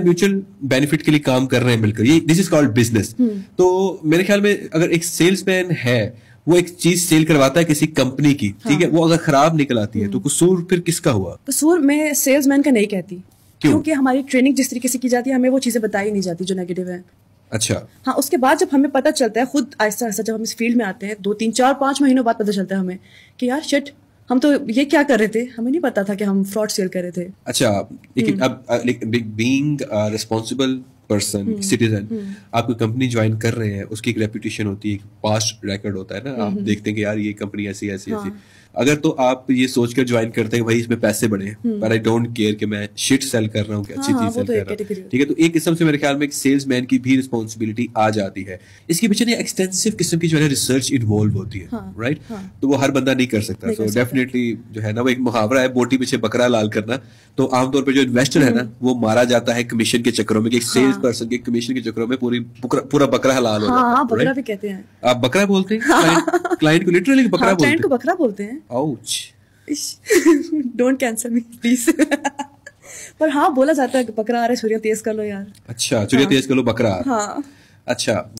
Mutual benefit के लिए काम कर रहे हैं मिलकर। ये दिस इज़ कॉल्ड बिज़नेस तो मेरे ख्याल में अगर एक सेल्समैन है वो एक चीज़ सेल करवाता है किसी कंपनी की ठीक है? वो अगर खराब निकल आती है तो कसूर फिर किसका हुआ? कसूर मैं सेल्समैन का नहीं कहती। क्यों? क्योंकि हमारी ट्रेनिंग जिस तरीके से की जाती है हमें वो चीज़ें बताई नहीं जाती जो नेगेटिव है। अच्छा। हाँ उसके बाद जब हमें पता चलता है खुद आहिस्ता आहिस्ता जब हम इस फ़ील्ड में आते हैं दो तीन चार पाँच महीनों बाद पता चलता है हमें कि यार शिट हम तो ये क्या कर रहे थे? हमें नहीं पता था कि हम फ्रॉड सेल कर रहे थे। अच्छा लेकिन अब बीइंग रिस्पॉन्सिबल पर्सन सिटीजन आप कोई कंपनी ज्वाइन कर रहे हैं उसकी एक रेपुटेशन होती है एक पास्ट रिकॉर्ड होता है ना आप देखते हैं कि यार ये कंपनी ऐसी ऐसी ऐसी। अगर तो आप ये सोचकर ज्वाइन करते हैं भाई इसमें पैसे बढ़े पर आई डोंट केयर कि मैं शिट सेल कर रहा हूँ अच्छी हाँ, चीज़ सेल तो कर रहा हूँ। ठीक है तो एक किस्म से मेरे ख्याल में एक सेल्स मैन की भी रिस्पॉन्सिबिलिटी आ जाती है। इसके पीछे ना एक्सटेंसिव किस्म की जो है रिसर्च इन्वॉल्व होती है हाँ, राइट हाँ। तो वो हर बंदा नहीं कर सकता। सो डेफिनेटली जो है ना वो एक मुहावरा है बोटी पीछे बकरा लाल करना। तो आमतौर पर जो इन्वेस्टर है ना वो मारा जाता है कमीशन के चक्करों में कि एक सेल्स पर्सन के कमीशन के चक्करों में पूरी पूरा बकरा हलाल हो हाँ। हाँ जाता है बकरा भी कहते हैं। आप बकरा बोलते हैं? क्लाइंट को लिटरली बकरा बोलते हैं। क्लाइंट को बकरा बोलते हैं। Ouch don't cancel me please पर हाँ बोला जाता है बकरा आ रहा है सूर्य तेज कर लो यार। अच्छा चलिए तेज कर लो बकरा हाँ। अच्छा।